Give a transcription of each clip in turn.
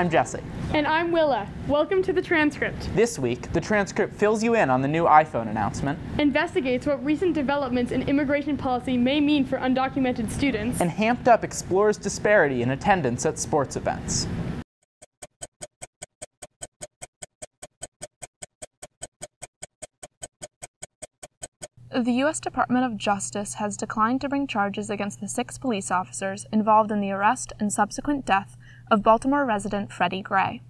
I'm Jesse. And I'm Willa. Welcome to the transcript. This week, the transcript fills you in on the new iPhone announcement, Investigates what recent developments in immigration policy may mean for undocumented students. and Hamped Up explores disparity in attendance at sports events. The U.S. Department of Justice has declined to bring charges against the six police officers involved in the arrest and subsequent death of Baltimore resident Freddie Gray.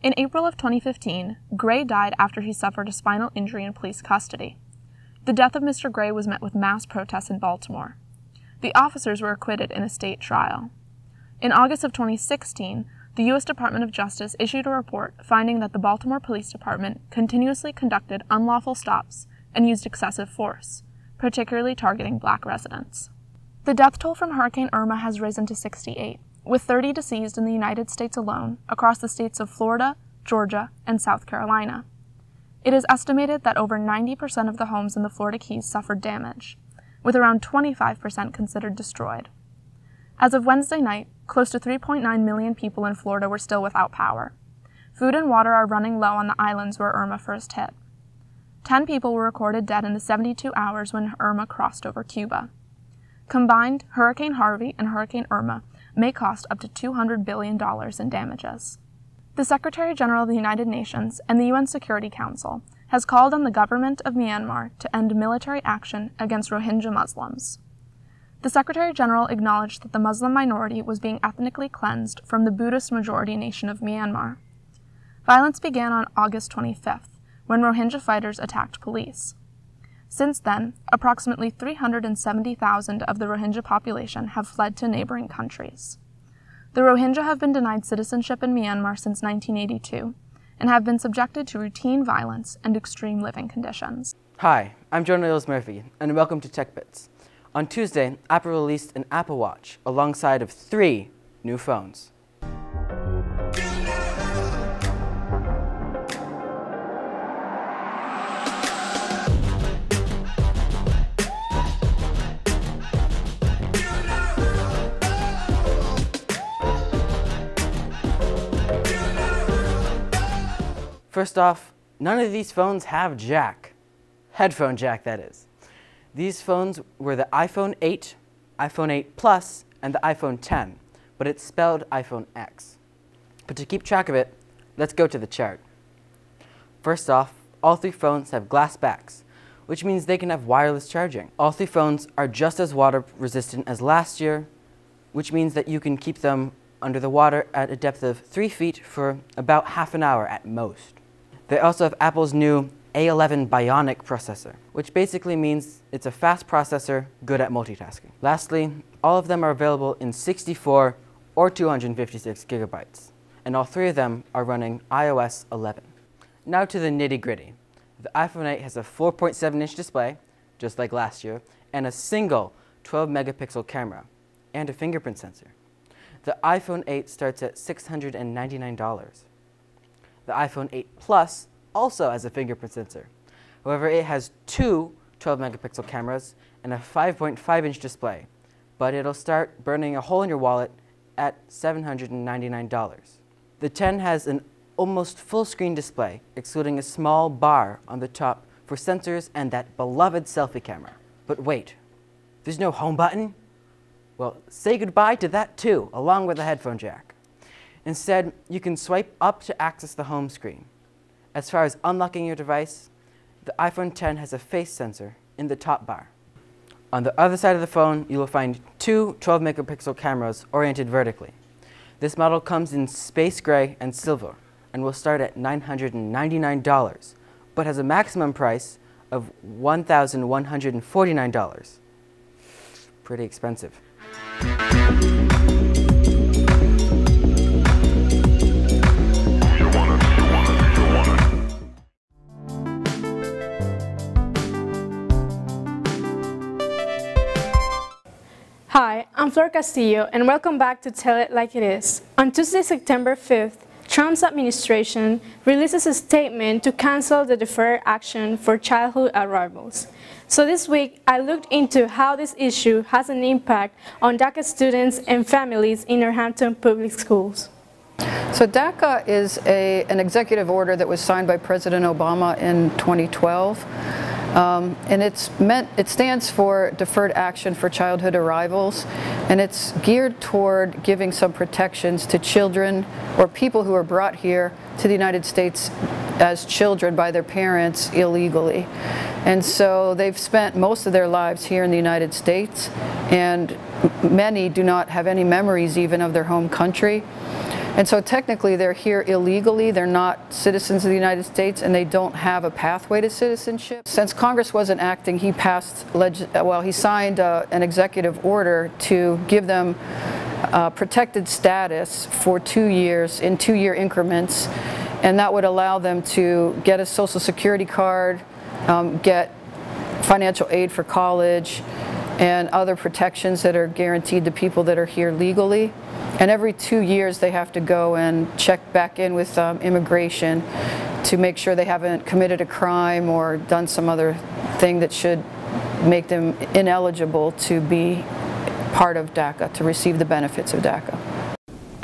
In April of 2015, Gray died after he suffered a spinal injury in police custody. The death of Mr. Gray was met with mass protests in Baltimore. The officers were acquitted in a state trial. In August of 2016, the U.S. Department of Justice issued a report finding that the Baltimore Police Department continuously conducted unlawful stops and used excessive force, particularly targeting black residents. The death toll from Hurricane Irma has risen to 68, with 30 deceased in the United States alone across the states of Florida, Georgia, and South Carolina. It is estimated that over 90% of the homes in the Florida Keys suffered damage, with around 25% considered destroyed. As of Wednesday night, close to 3.9 million people in Florida were still without power. Food and water are running low on the islands where Irma first hit. Ten people were recorded dead in the 72 hours when Irma crossed over Cuba. Combined, Hurricane Harvey and Hurricane Irma may cost up to $200 billion in damages. The Secretary General of the United Nations and the UN Security Council has called on the government of Myanmar to end military action against Rohingya Muslims. The Secretary General acknowledged that the Muslim minority was being ethnically cleansed from the Buddhist majority nation of Myanmar. Violence began on August 25th when Rohingya fighters attacked police. Since then, approximately 370,000 of the Rohingya population have fled to neighboring countries. The Rohingya have been denied citizenship in Myanmar since 1982 and have been subjected to routine violence and extreme living conditions. Hi, I'm Jonah Ills Murphy, and welcome to Tech Bits. On Tuesday, Apple released an Apple Watch alongside of three new phones. First off, none of these phones have jack. Headphone jack, that is. These phones were the iPhone 8, iPhone 8 Plus, and the iPhone 10, but it's spelled iPhone X. But to keep track of it, let's go to the chart. First off, all three phones have glass backs, which means they can have wireless charging. All three phones are just as water resistant as last year, which means that you can keep them under the water at a depth of 3 feet for about half an hour at most. They also have Apple's new A11 Bionic processor, which basically means it's a fast processor good at multitasking. Lastly, all of them are available in 64 or 256 gigabytes, and all three of them are running iOS 11. Now to the nitty gritty. The iPhone 8 has a 4.7 inch display, just like last year, and a single 12 megapixel camera, and a fingerprint sensor. The iPhone 8 starts at $699. The iPhone 8 Plus also has a fingerprint sensor. However, it has two 12 megapixel cameras and a 5.5 inch display, but it'll start burning a hole in your wallet at $799. The 10 has an almost full screen display, excluding a small bar on the top for sensors and that beloved selfie camera. But wait, there's no home button? Well, say goodbye to that too, along with the headphone jack. Instead, you can swipe up to access the home screen. As far as unlocking your device, the iPhone 10 has a face sensor in the top bar. On the other side of the phone, you will find two 12 megapixel cameras oriented vertically. This model comes in space gray and silver and will start at $999, but has a maximum price of $1,149. Pretty expensive. I'm Flor Castillo, and welcome back to Tell It Like It Is. On Tuesday, September 5th, Trump's administration releases a statement to cancel the deferred action for childhood arrivals. So this week, I looked into how this issue has an impact on DACA students and families in Northampton public schools. So DACA is a, an executive order that was signed by President Obama in 2012. Um, and it's meant, it stands for Deferred Action for Childhood Arrivals, and it's geared toward giving some protections to children or people who are brought here to the United States as children by their parents illegally. And so they've spent most of their lives here in the United States, and many do not have any memories even of their home country. And so technically they're here illegally, they're not citizens of the United States, and they don't have a pathway to citizenship. Since Congress wasn't acting, he passed, well, he signed uh, an executive order to give them uh, protected status for two years in two-year increments, and that would allow them to get a social security card, um, get financial aid for college, and other protections that are guaranteed to people that are here legally. And every two years they have to go and check back in with um, immigration to make sure they haven't committed a crime or done some other thing that should make them ineligible to be part of DACA, to receive the benefits of DACA.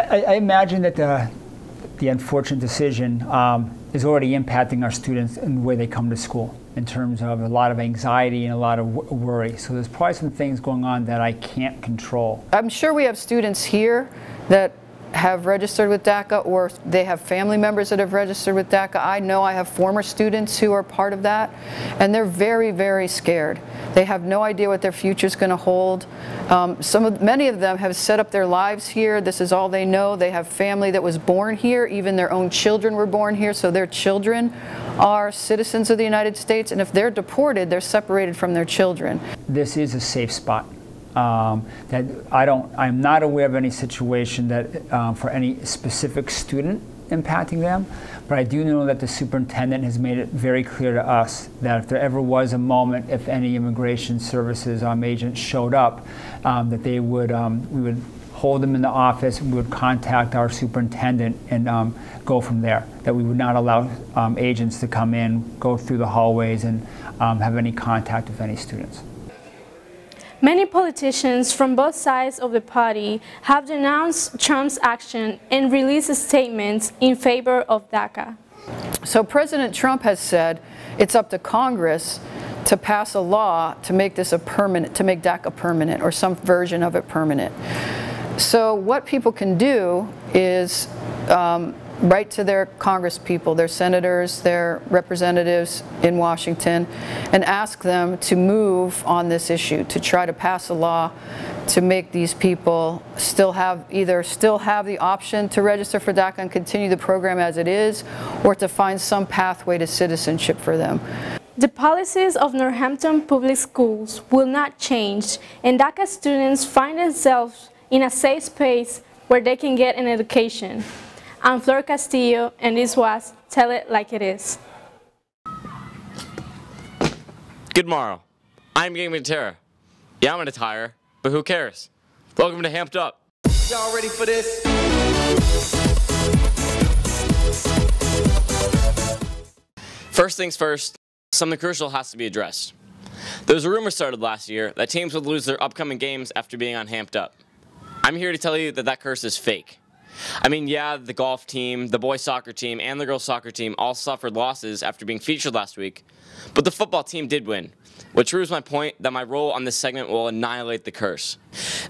I, I imagine that the, the unfortunate decision um, is already impacting our students the way they come to school in terms of a lot of anxiety and a lot of worry. So there's probably some things going on that I can't control. I'm sure we have students here that have registered with DACA or they have family members that have registered with DACA. I know I have former students who are part of that and they're very, very scared. They have no idea what their future is going to hold. Um, some of, many of them have set up their lives here. This is all they know. They have family that was born here. Even their own children were born here, so their children are citizens of the United States. And if they're deported, they're separated from their children. This is a safe spot. Um, that I don't, I'm not aware of any situation that um, for any specific student impacting them, but I do know that the superintendent has made it very clear to us that if there ever was a moment, if any immigration services um, showed up, um, that they would, um, we would hold them in the office, we would contact our superintendent and um, go from there. That we would not allow agents to come in, go through the hallways and have any contact with any students. Many politicians from both sides of the party have denounced Trump's action and released statements in favor of DACA. So President Trump has said it's up to Congress to pass a law to make this a permanent, to make DACA permanent or some version of it permanent. So what people can do is um, write to their congresspeople, their senators, their representatives in Washington, and ask them to move on this issue, to try to pass a law to make these people still have either still have the option to register for DACA and continue the program as it is, or to find some pathway to citizenship for them. The policies of Northampton Public Schools will not change, and DACA students find themselves in a safe space where they can get an education. I'm Flor Castillo, and this was Tell It Like It Is. Good morrow. I'm Gaming Terra. Yeah, I'm gonna tire, but who cares? Welcome to Hamped Up. Y'all ready for this? First things first, something crucial has to be addressed. There was a rumor started last year that teams would lose their upcoming games after being on Hamped Up. I'm here to tell you that that curse is fake. I mean, yeah, the golf team, the boys soccer team, and the girls soccer team all suffered losses after being featured last week, but the football team did win, which proves my point that my role on this segment will annihilate the curse.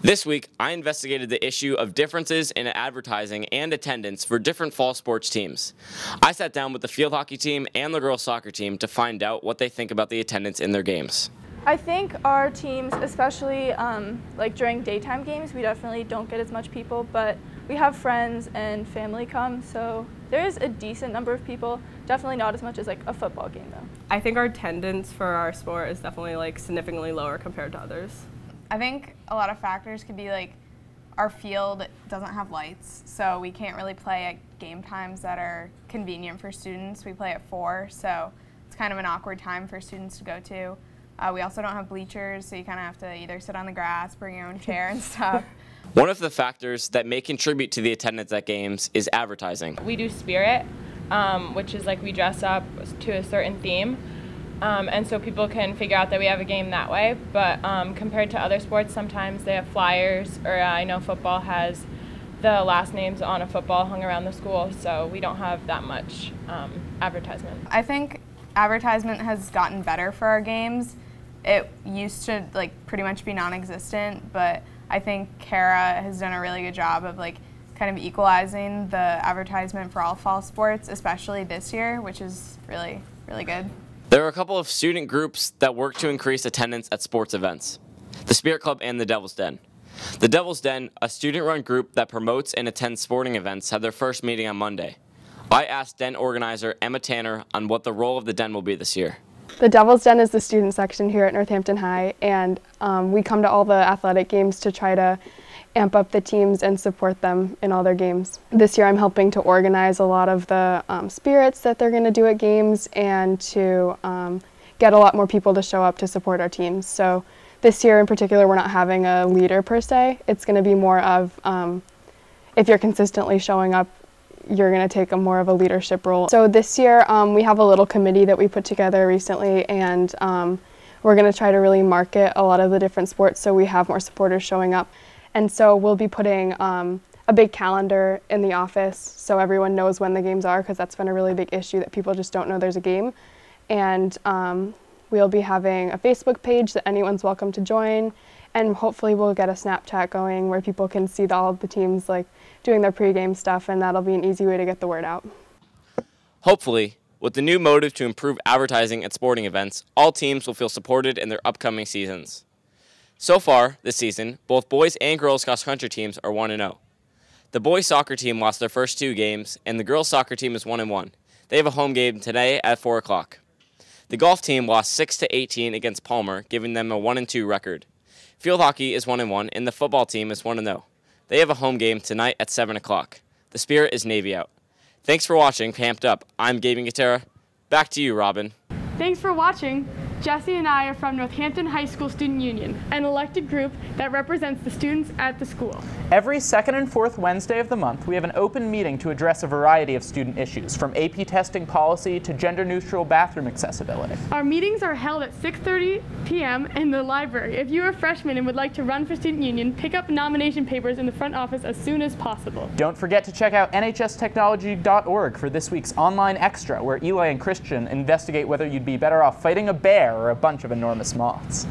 This week, I investigated the issue of differences in advertising and attendance for different fall sports teams. I sat down with the field hockey team and the girls soccer team to find out what they think about the attendance in their games. I think our teams, especially um, like during daytime games, we definitely don't get as much people, but we have friends and family come, so there is a decent number of people. Definitely not as much as like a football game though. I think our attendance for our sport is definitely like significantly lower compared to others. I think a lot of factors could be like our field doesn't have lights, so we can't really play at game times that are convenient for students. We play at four, so it's kind of an awkward time for students to go to. Uh, we also don't have bleachers, so you kind of have to either sit on the grass, bring your own chair and stuff. One of the factors that may contribute to the attendance at games is advertising. We do Spirit, um, which is like we dress up to a certain theme. Um, and so people can figure out that we have a game that way. But um, compared to other sports, sometimes they have flyers, or uh, I know football has the last names on a football hung around the school, so we don't have that much um, advertisement. I think advertisement has gotten better for our games. It used to like pretty much be non-existent, but I think Kara has done a really good job of like kind of equalizing the advertisement for all fall sports, especially this year, which is really, really good. There are a couple of student groups that work to increase attendance at sports events the Spirit Club and the Devil's Den. The Devil's Den, a student run group that promotes and attends sporting events, had their first meeting on Monday. I asked Den organizer Emma Tanner on what the role of the Den will be this year. The Devil's Den is the student section here at Northampton High, and um, we come to all the athletic games to try to amp up the teams and support them in all their games. This year I'm helping to organize a lot of the um, spirits that they're going to do at games and to um, get a lot more people to show up to support our teams. So this year in particular we're not having a leader per se. It's going to be more of um, if you're consistently showing up you're going to take a more of a leadership role. So this year um, we have a little committee that we put together recently and um, we're going to try to really market a lot of the different sports so we have more supporters showing up. And so we'll be putting um, a big calendar in the office so everyone knows when the games are because that's been a really big issue that people just don't know there's a game. And um, we'll be having a Facebook page that anyone's welcome to join. And hopefully we'll get a Snapchat going where people can see all of the teams like doing their pregame stuff and that'll be an easy way to get the word out. Hopefully, with the new motive to improve advertising at sporting events, all teams will feel supported in their upcoming seasons. So far, this season, both boys and girls cross country teams are 1 0. The boys soccer team lost their first two games, and the girls soccer team is 1 and 1. They have a home game today at 4 o'clock. The golf team lost 6 to 18 against Palmer, giving them a 1 2 record. Field hockey is 1 and 1, and the football team is 1 and 0. They have a home game tonight at 7 o'clock. The Spirit is Navy out. Thanks for watching Hamped Up. I'm Gabe Gatera. Back to you, Robin. Thanks for watching. Jesse and I are from Northampton High School Student Union, an elected group that represents the students at the school. Every second and fourth Wednesday of the month, we have an open meeting to address a variety of student issues, from AP testing policy to gender-neutral bathroom accessibility. Our meetings are held at 6.30 p.m. in the library. If you are a freshman and would like to run for student union, pick up nomination papers in the front office as soon as possible. Don't forget to check out nhstechnology.org for this week's online extra, where Eli and Christian investigate whether you'd be better off fighting a bear or a bunch of enormous moths.